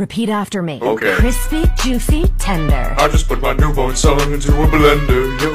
Repeat after me. Okay. Crispy, juicy, tender. I just put my newborn son into a blender.